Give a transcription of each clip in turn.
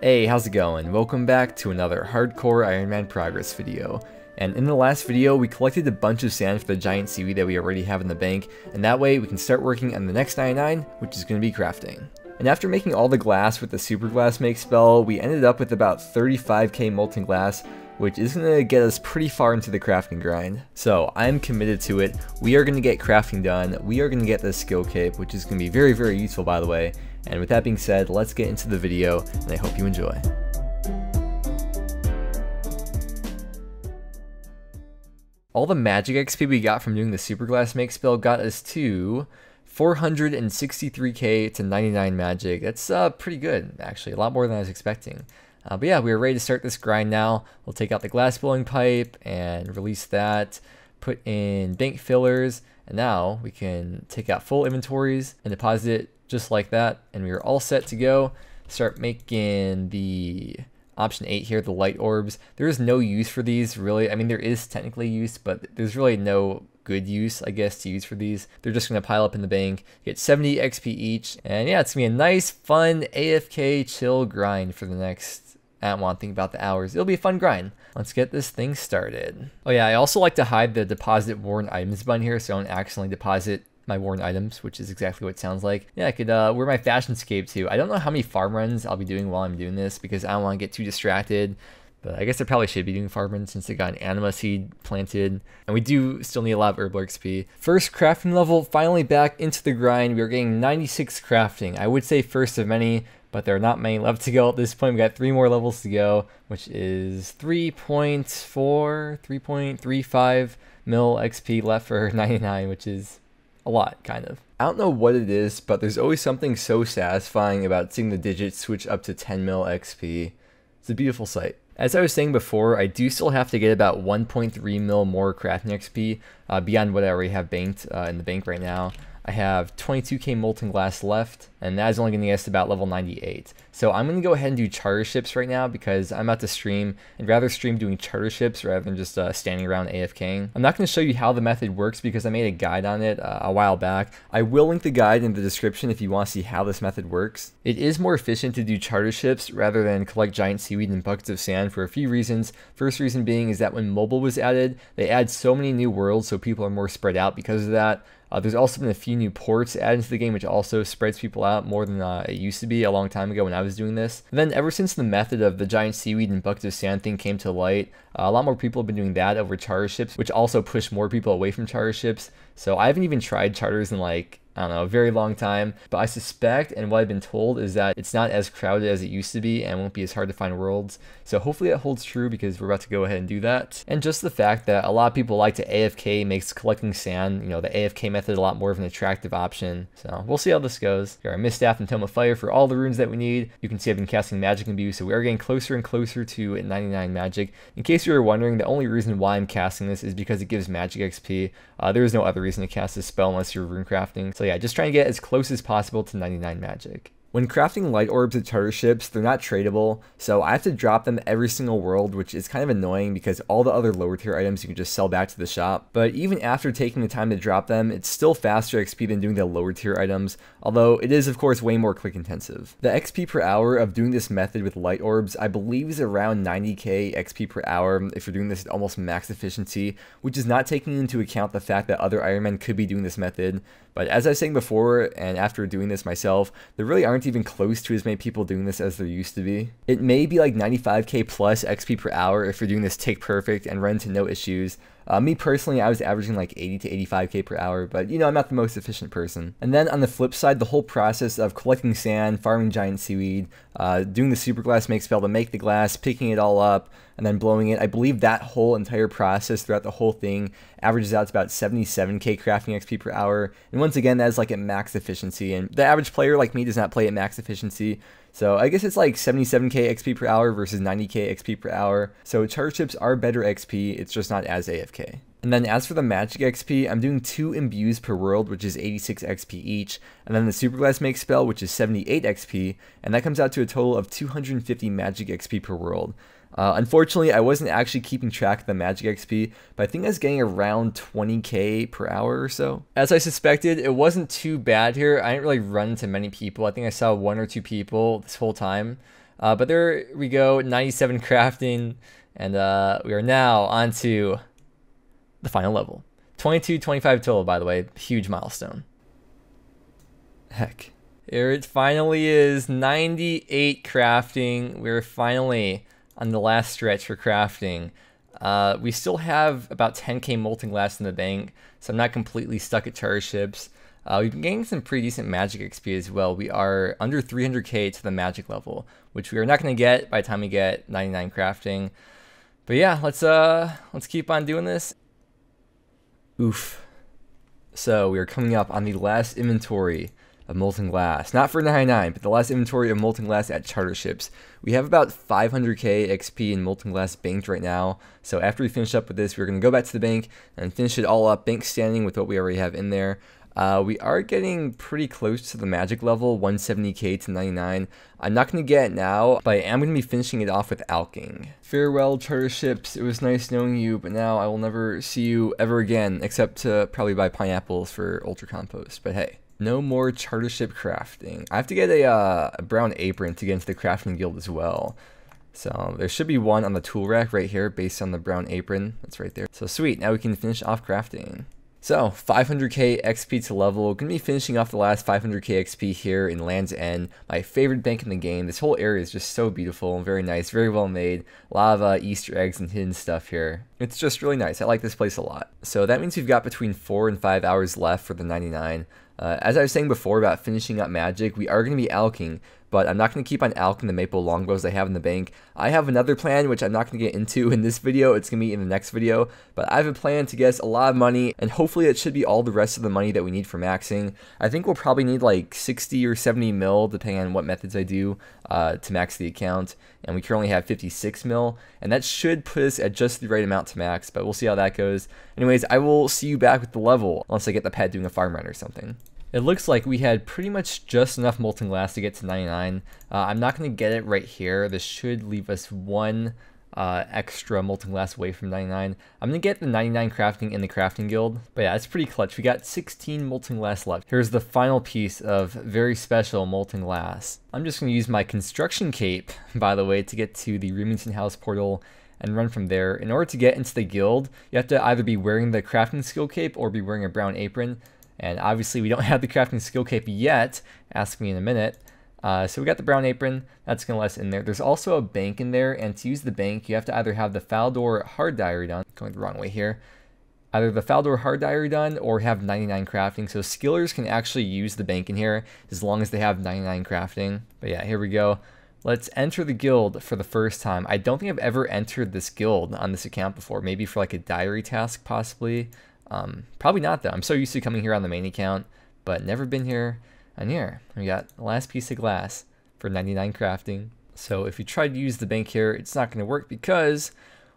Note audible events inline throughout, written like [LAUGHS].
Hey, how's it going? Welcome back to another Hardcore Iron Man Progress video. And in the last video, we collected a bunch of sand for the giant seaweed that we already have in the bank, and that way we can start working on the next 99, which is going to be crafting. And after making all the glass with the super glass make spell, we ended up with about 35k molten glass, which is going to get us pretty far into the crafting grind. So I'm committed to it. We are going to get crafting done. We are going to get this skill cape, which is going to be very, very useful by the way. And with that being said, let's get into the video, and I hope you enjoy. All the magic XP we got from doing the super glass make spell got us to 463k to 99 magic. That's uh, pretty good, actually. A lot more than I was expecting. Uh, but yeah, we are ready to start this grind now. We'll take out the glass blowing pipe and release that, put in bank fillers, and now we can take out full inventories and deposit it just like that. And we are all set to go. Start making the option 8 here, the light orbs. There is no use for these, really. I mean, there is technically use, but there's really no good use, I guess, to use for these. They're just going to pile up in the bank, get 70 XP each. And yeah, it's to be a nice, fun AFK chill grind for the next I don't want to think about the hours. It'll be a fun grind. Let's get this thing started. Oh yeah, I also like to hide the deposit worn items button here so I don't accidentally deposit my worn items, which is exactly what it sounds like. Yeah, I could uh, wear my fashion scape too. I don't know how many farm runs I'll be doing while I'm doing this because I don't want to get too distracted. But I guess I probably should be doing farm runs since I got an anima seed planted. And we do still need a lot of herblore XP. First crafting level, finally back into the grind. We are getting 96 crafting. I would say first of many, but there are not many left to go at this point. We've got three more levels to go, which is 3.4, 3.35 mil XP left for [LAUGHS] 99, which is a lot, kind of. I don't know what it is, but there's always something so satisfying about seeing the digits switch up to 10 mil XP. It's a beautiful sight. As I was saying before, I do still have to get about 1.3 mil more crafting XP uh, beyond what I already have banked uh, in the bank right now. I have 22k molten glass left, and that is only going to get us to about level 98. So I'm going to go ahead and do charter ships right now because I'm about to stream and rather stream doing charter ships rather than just uh, standing around AFKing. I'm not going to show you how the method works because I made a guide on it uh, a while back. I will link the guide in the description if you want to see how this method works. It is more efficient to do charter ships rather than collect giant seaweed and buckets of sand for a few reasons. First reason being is that when mobile was added, they add so many new worlds so people are more spread out because of that. Uh, there's also been a few new ports added to the game, which also spreads people out more than uh, it used to be a long time ago when I was doing this. And then ever since the method of the giant seaweed and buckets of sand thing came to light, uh, a lot more people have been doing that over charter ships, which also push more people away from charter ships. So I haven't even tried charters in like I don't know, a very long time. But I suspect, and what I've been told, is that it's not as crowded as it used to be and won't be as hard to find worlds. So hopefully that holds true because we're about to go ahead and do that. And just the fact that a lot of people like to AFK makes collecting sand, you know, the AFK method a lot more of an attractive option. So we'll see how this goes. Got our Mist staff and Tome of Fire for all the runes that we need. You can see I've been casting Magic Imbue, so we are getting closer and closer to 99 Magic. In case you were wondering, the only reason why I'm casting this is because it gives Magic XP. Uh, there is no other reason to cast this spell unless you're rune crafting. So yeah, just trying to get as close as possible to 99 magic. When crafting light orbs at charter ships, they're not tradable, so I have to drop them every single world, which is kind of annoying because all the other lower tier items you can just sell back to the shop. But even after taking the time to drop them, it's still faster XP than doing the lower tier items, although it is of course way more click intensive. The XP per hour of doing this method with light orbs, I believe is around 90k XP per hour if you're doing this at almost max efficiency, which is not taking into account the fact that other Iron Men could be doing this method. But as I was saying before, and after doing this myself, there really aren't even close to as many people doing this as there used to be. It may be like 95k plus XP per hour if you're doing this tick perfect and run into no issues, uh, me personally, I was averaging like 80 to 85k per hour, but you know, I'm not the most efficient person. And then on the flip side, the whole process of collecting sand, farming giant seaweed, uh, doing the super glass make spell to make the glass, picking it all up, and then blowing it. I believe that whole entire process throughout the whole thing averages out to about 77k crafting XP per hour. And once again, that is like at max efficiency. And the average player like me does not play at max efficiency. So I guess it's like 77k XP per hour versus 90k XP per hour. So charter ships are better XP, it's just not as AFK. And then as for the magic XP, I'm doing two imbues per world, which is 86 XP each, and then the super glass make spell, which is 78 XP, and that comes out to a total of 250 magic XP per world. Uh, unfortunately, I wasn't actually keeping track of the magic XP, but I think I was getting around 20k per hour or so. As I suspected, it wasn't too bad here. I didn't really run into many people. I think I saw one or two people this whole time. Uh, but there we go, 97 [LAUGHS] crafting, and uh, we are now on to the final level. 22, 25 total, by the way, huge milestone. Heck. Here it finally is, 98 crafting. We're finally on the last stretch for crafting. Uh, we still have about 10k molten glass in the bank, so I'm not completely stuck at charter ships. Uh, we've been getting some pretty decent magic XP as well. We are under 300k to the magic level, which we are not going to get by the time we get 99 crafting. But yeah, let's uh let's keep on doing this. Oof. So we are coming up on the last inventory of molten glass. Not for 99, but the last inventory of molten glass at charter ships. We have about 500k XP in molten glass banked right now. So after we finish up with this, we're going to go back to the bank and finish it all up, bank standing with what we already have in there. Uh, we are getting pretty close to the magic level, 170k to 99. I'm not going to get it now, but I am going to be finishing it off with alking. Farewell, charter ships. It was nice knowing you, but now I will never see you ever again, except to probably buy pineapples for ultra compost. But hey. No more charter ship crafting. I have to get a, uh, a brown apron to get into the crafting guild as well. So there should be one on the tool rack right here based on the brown apron. That's right there. So sweet, now we can finish off crafting. So 500k XP to level, gonna be finishing off the last 500k XP here in Land's End, my favorite bank in the game. This whole area is just so beautiful and very nice, very well made. A lot of uh, Easter eggs and hidden stuff here. It's just really nice. I like this place a lot. So that means we've got between 4 and 5 hours left for the 99. Uh, as I was saying before about finishing up Magic, we are going to be alking, but I'm not going to keep on alking the maple longbows I have in the bank. I have another plan, which I'm not going to get into in this video. It's going to be in the next video, but I have a plan to get us a lot of money, and hopefully it should be all the rest of the money that we need for maxing. I think we'll probably need like 60 or 70 mil, depending on what methods I do, uh, to max the account, and we currently have 56 mil, and that should put us at just the right amount to max, but we'll see how that goes. Anyways, I will see you back with the level, unless I get the pet doing a farm run or something. It looks like we had pretty much just enough molten glass to get to 99. Uh, I'm not going to get it right here. This should leave us one uh, extra molten glass away from 99. I'm going to get the 99 crafting in the crafting guild. But yeah, it's pretty clutch. We got 16 molten glass left. Here's the final piece of very special molten glass. I'm just going to use my construction cape, by the way, to get to the Rimmington House portal and run from there. In order to get into the guild, you have to either be wearing the crafting skill cape or be wearing a brown apron. And obviously we don't [LAUGHS] have the crafting skill cape yet, ask me in a minute. Uh, so we got the brown apron, that's going to let us in there. There's also a bank in there, and to use the bank, you have to either have the Falador hard diary done, going the wrong way here, either the Falador hard diary done or have 99 crafting. So skillers can actually use the bank in here as long as they have 99 crafting. But yeah, here we go. Let's enter the guild for the first time. I don't think I've ever entered this guild on this account before. Maybe for like a diary task, possibly. Um, probably not though. I'm so used to coming here on the main account, but never been here on here. We got the last piece of glass for 99 crafting. So if you try to use the bank here, it's not going to work because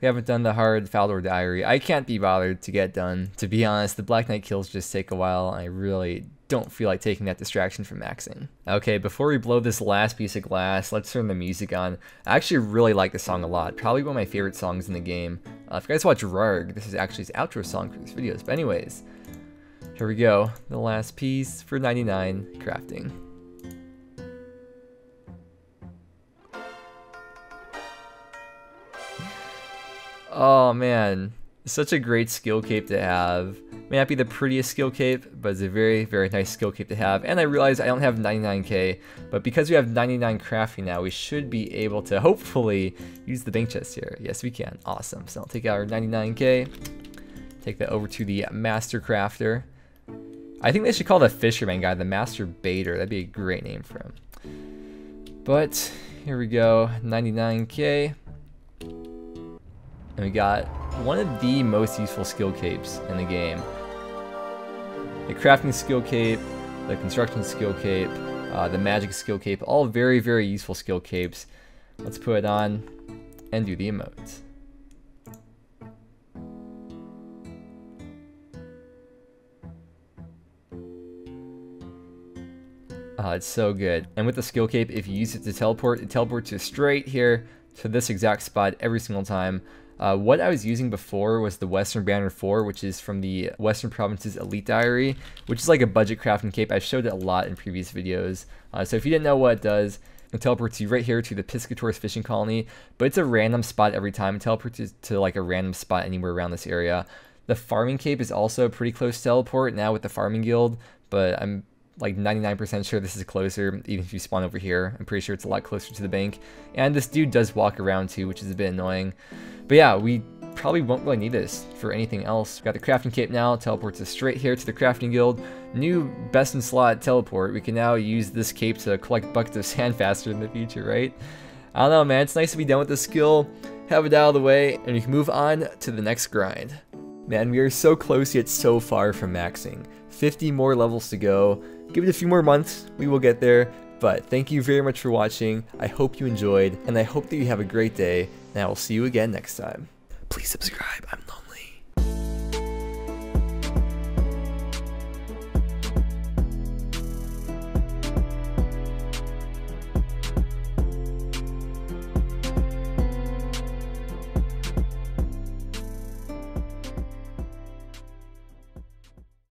we haven't done the hard Falador diary. I can't be bothered to get done. To be honest, the Black Knight kills just take a while. I really don't feel like taking that distraction from maxing. Okay, before we blow this last piece of glass, let's turn the music on. I actually really like this song a lot. Probably one of my favorite songs in the game. Uh, if you guys watch Rarg, this is actually his outro song for these videos. But anyways, here we go. The last piece for 99 crafting. Oh man, such a great skill cape to have. May not be the prettiest skill cape, but it's a very, very nice skill cape to have. And I realize I don't have 99k, but because we have 99 crafting now, we should be able to hopefully use the bank chest here. Yes, we can. Awesome. So I'll take our 99k, take that over to the Master Crafter. I think they should call the Fisherman guy the Master Baiter. That'd be a great name for him. But here we go, 99k. And we got one of the most useful skill capes in the game. The crafting skill cape, the construction skill cape, uh, the magic skill cape, all very, very useful skill capes. Let's put it on and do the emotes. Oh, it's so good. And with the skill cape, if you use it to teleport, it teleports you straight here to this exact spot every single time. Uh, what I was using before was the Western Banner 4, which is from the Western Provinces Elite Diary, which is like a budget crafting cape. I've showed it a lot in previous videos. Uh, so if you didn't know what it does, It teleports you right here to the Piscatoris fishing colony, but it's a random spot every time. It teleports you to like a random spot anywhere around this area. The farming cape is also a pretty close teleport now with the farming guild, but I'm like 99% sure this is closer, even if you spawn over here. I'm pretty sure it's a lot closer to the bank. And this dude does walk around too, which is a bit annoying. But yeah, we probably won't really need this for anything else. Got the crafting cape now, teleports us straight here to the crafting guild. New best in slot teleport. We can now use this cape to collect buckets of [LAUGHS] sand faster in the future, right? I don't know, man. It's nice to be done with this skill, have it out of the way, and we can move on to the next grind. Man, we are so close yet so far from maxing. 50 more levels to go. Give it a few more months, we will get there. But thank you very much for watching. I hope you enjoyed, and I hope that you have a great day, and I will see you again next time. Please subscribe. I'm lonely.